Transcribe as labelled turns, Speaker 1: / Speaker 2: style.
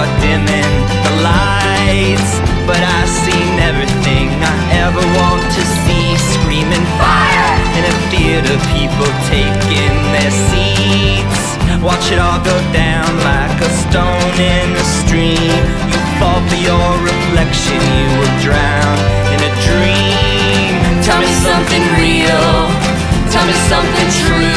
Speaker 1: are
Speaker 2: dimming the lights But I've seen everything I ever want to see Screaming fire in a theater People taking their seats. Watch it all go down like a stone in a stream. You fall for your reflection You will drown in a dream.
Speaker 1: Tell me something real. Tell me something true.